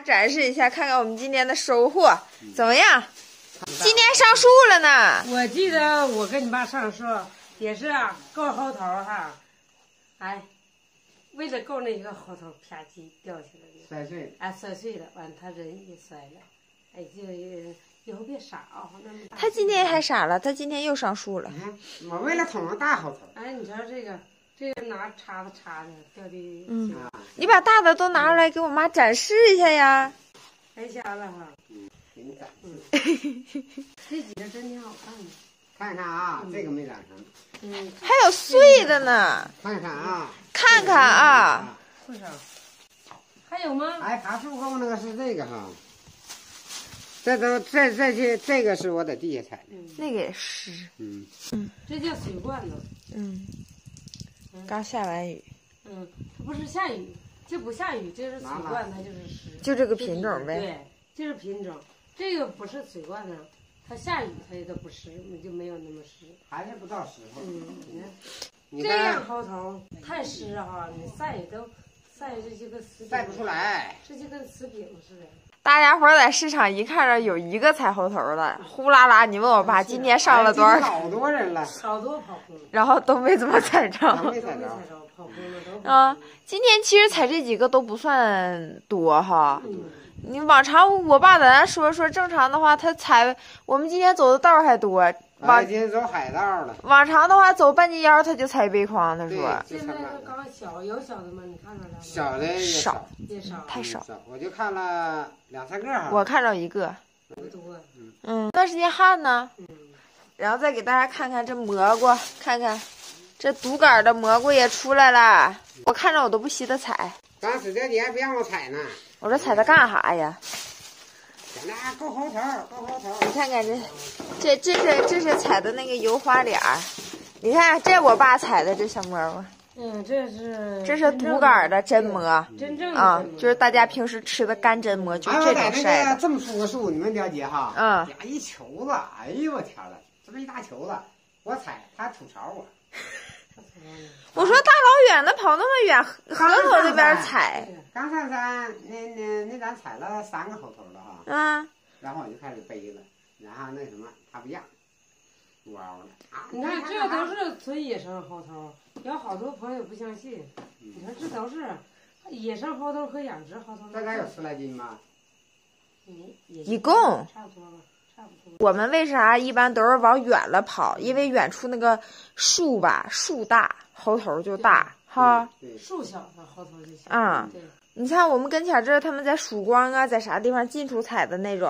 展示一下，看看我们今天的收获怎么样？今天上树了呢。我记得我跟你爸上树也是啊，够猴头哈，哎，为了够那一个猴头，啪叽掉下来了，摔碎了。哎，摔碎了，完他人也摔了，哎，就以后别傻啊，他今天还傻了，他今天又上树了。你看，我为了捅个大猴头哎，你瞧这个，这个拿叉子叉的，掉的，嗯。啊，你把大的都拿出来给我妈展示一下呀。太瞎了哈，给你展嗯，这几个真挺好看的，看看啊，这个没染上，嗯，还有碎的呢，看看啊，看看啊。不少，还有吗？哎，爬树后那个是这个哈，这都这这些这个是我在地下采的，嗯，那个也湿，嗯，这叫水罐子，嗯，刚下完雨，嗯，它不是下雨，这不下雨，这是水罐，它就是湿。就这个品种呗。对，就是品种。这个不是水罐子，它下雨它也都不湿，就没有那么湿。还是不到时候。嗯，你看你这样看薅头太湿哈，你晒也都晒这就跟瓷饼晒不出，来，这就跟瓷饼似的。大家伙儿在市场一看着有一个踩猴头的，呼啦啦，你问我爸今天上了多少，多人了，好多跑空，然后都没怎么踩着。没踩踩着。跑空了都。啊，今天其实踩这几个都不算多哈。嗯，你往常我爸在那说说，正常的话他踩我们今天走的道儿还多，哎，往今天走海道了，往常的话走半截腰他就踩背筐，他说，现在就差满了。刚小有小的吗？你看着了吗？小的也少，也少，太少。我就看了两三个哈。我看着一个，不多。嗯，段时间旱呢，嗯，然后再给大家看看这蘑菇，看看这独杆儿的蘑菇也出来了，我看着我都不稀得采，刚死这你还不让我采呢，我说采它干啥呀？行了，够猴头，够猴头。你看看这，这这是这是采的那个油花脸儿，你看这我爸采的这小蘑菇，嗯，这是这是独杆的真蘑真正的啊就是大家平时吃的干真蘑，就这种晒的。那个这么粗个树，你们了解哈？嗯呀，一球子，哎呦我天了，这么一大球子，我采，他吐槽我。我说大老远的跑那么远，河河口那边采，刚上山，那那那咱采了三个猴头了哈，啊，然后我就开始背了，然后那什么，他不让，wow 了啊！你看，这都是纯野生猴头，有好多朋友不相信。你看，这都是野生猴头和养殖猴头。大概有十来斤吧。一共差不多吧，差不多。我们为啥一般都是往远了跑？因为远处那个树吧，树大，猴头就大哈。树小的猴头就小。嗯，你看我们跟前这他们在曙光啊，在啥地方近处采的那种，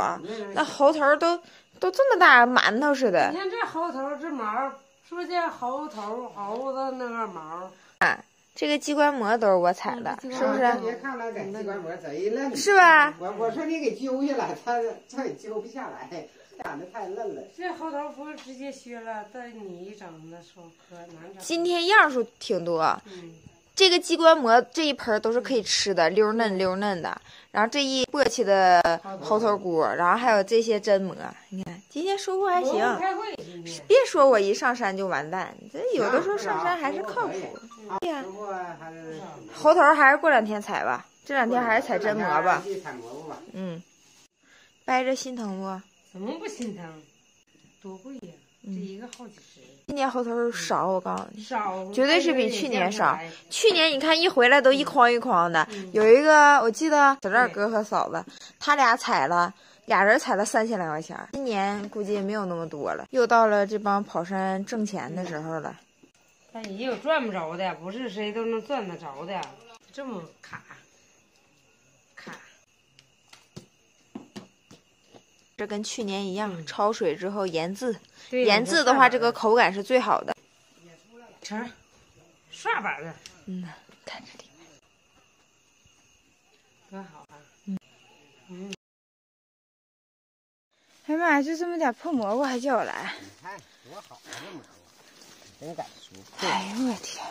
那猴头都都这么大，馒头似的你。看这猴头这毛，是不是叫猴头猴子那个毛？啊这个鸡冠膜都是我采的，嗯是不是？啊别看了，在鸡冠膜贼嫩，是吧？我我说你给揪下来，他他也揪不下来，长得太嫩了。这猴头不是直接削了，但你一整的时候可难整。今天样数挺多，嗯，这个鸡冠蘑这一盆都是可以吃的，溜嫩溜嫩的。然后这一簸箕的猴头菇，然后还有这些榛蘑，你看今天收获还行。开会。别说我一上山就完蛋，这有的时候上山还是靠谱。对呀猴头还是过两天采吧，这两天还是采榛蘑吧。嗯，掰着心疼不？怎么不心疼？多贵呀！这一个好几十，今年猴头少，我告诉你，少绝对是比去年少哎去年你看一回来都一筐一筐的。嗯有一个我记得小赵哥和嫂子，他俩采了。俩人采了三千来块钱，今年估计也没有那么多了。又到了这帮跑山挣钱的时候了。但也有赚不着的，不是谁都能赚得着的。这么，卡，这跟去年一样，嗯焯水之后盐渍，对盐渍的话，这个口感是最好的。成，刷板的，嗯，看这里，多好啊！嗯哎呀妈呀，就这么点破蘑菇还叫我来？你看多好，那么多，真敢说。哎呦我天！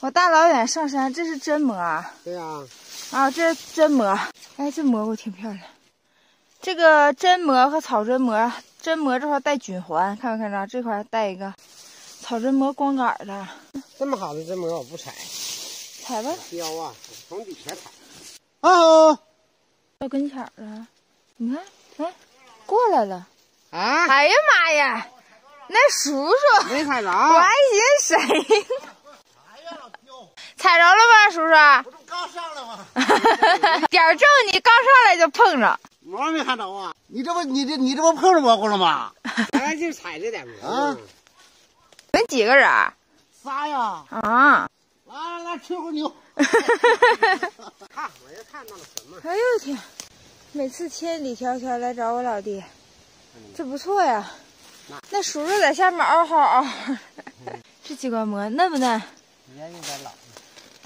我大老远上山，这是真蘑啊！对呀，啊，这是真蘑。哎，这蘑菇挺漂亮。这个榛蘑和草榛蘑，榛蘑这块带菌环，看没看着？这块带一个草榛蘑光杆的，这么好的榛蘑我不采，采吧。雕啊，从底下采。哦，到跟前了，你看，哎，过来了。啊，哎呀妈呀，那叔叔，没踩着。我还寻思谁？踩着了吧，叔叔？不是刚上来吗？点儿正，你刚上来就碰着。毛没看着啊？你这不你这你这不碰着蘑菇了吗？哎，就踩着点蘑菇。啊你们几个人仨呀！啊？来来来，吹会儿牛。看，我又看到了什么？哎呦我天！每次千里迢迢来找我老弟，这不错呀。那叔叔在下面嗷嗷嗷嚎。这鸡冠蘑嫩不嫩？也有点老。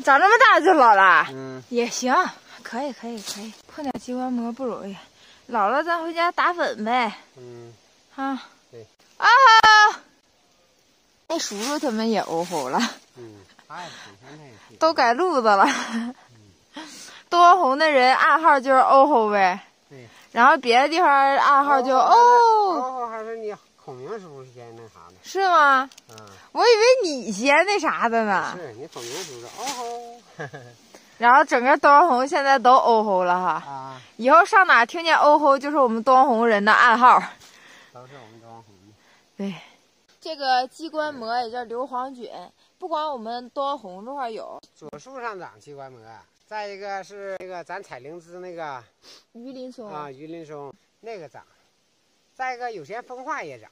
长这么大就老了，嗯，也行，可以可以可以。碰点鸡冠蘑不容易，老了咱回家打粉呗。嗯，啊。对。啊哈！那叔叔他们也欧吼了，嗯，都改路子了。多红的人暗号就是欧吼呗。对。然后别的地方暗号就哦，吼，还是你孔明叔叔先那啥的。是吗？嗯，我以为你先那啥的呢。是你孔明叔叔。哦吼。然后整个多红现在都欧吼了哈。啊，以后上哪听见欧吼，就是我们东红人的暗号。都是我们装红的。对，这个鸡冠蘑也叫硫磺菌，不光我们东红这块有，左树上长鸡冠蘑，再一个是那个咱采灵芝那个鱼鳞松啊，鱼鳞松那个长，再一个有些风化也长，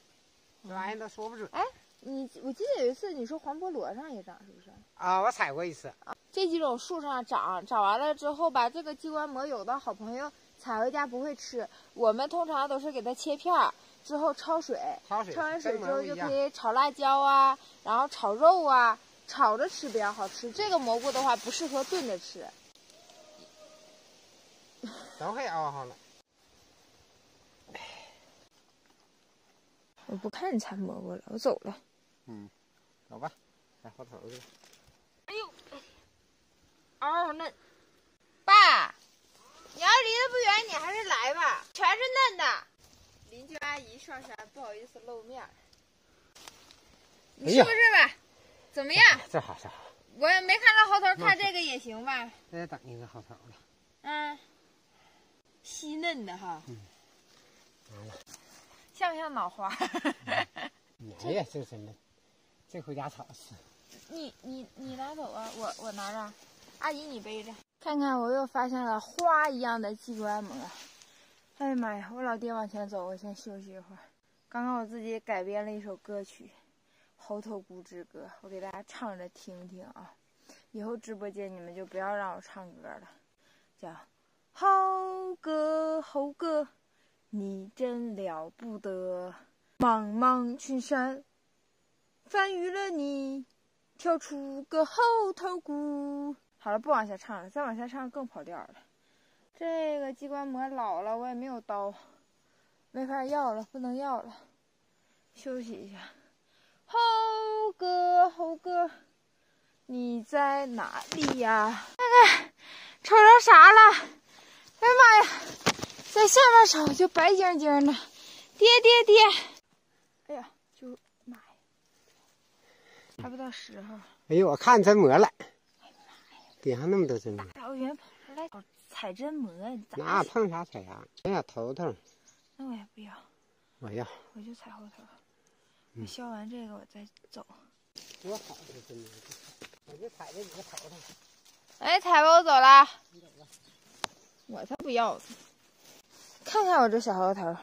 这玩意儿都说不准哎你我记得有一次你说黄菠萝上也长，是不是？啊。我采过一次，这几种树上长，长完了之后吧，这个鸡冠蘑有的好朋友采回家不会吃，我们通常都是给它切片儿，之后焯水，焯水，焯完水之后就可以炒辣椒啊，然后炒肉啊，炒着吃比较好吃。这个蘑菇的话不适合炖着吃。都会熬好了。我不看你采蘑菇了，我走了。嗯走吧，来后头去。嗷嗷嫩。爸，你要离得不远，你还是来吧，全是嫩的。邻居阿姨上山，不好意思露面儿。你是不是吧？怎么样？这好这好，我也没看到猴头，看这个也行吧？这得等一个猴头了。嗯，稀嫩的哈。嗯。完了。像不像脑花？哎呀，这真的，这回家炒吃。你你你拿走啊，我我拿着。阿姨你背着。看看，我又发现了花一样的鸡冠蘑。哎呀妈呀！我老爹往前走，我先休息一会儿。刚刚我自己改编了一首歌曲《猴头菇之歌》，我给大家唱着听听啊。以后直播间你们就不要让我唱歌了，叫“猴哥猴哥，你真了不得，茫茫群山翻育了你，跳出个猴头菇。”好了，不往下唱了，再往下唱更跑调了。这个鸡冠蘑老了，我也没有刀，没法要了，不能要了，休息一下。猴哥，猴哥，你在哪里呀？看看，瞅着啥了？哎呀妈呀，在下面瞅就白晶晶的，爹爹爹！哎呀，就妈呀，还不到时候。哎呦，我看真蘑了，顶上那么多针蘑，大老远跑出来采真蘑，你咋？那碰啥采啥。哎呀，头头，那我也不要，我要。我就采后头。我削完这个，我再走。多好这针蘑，我就采这几个头头。哎，采吧，我走了。我才不要呢！看看我这小猴头，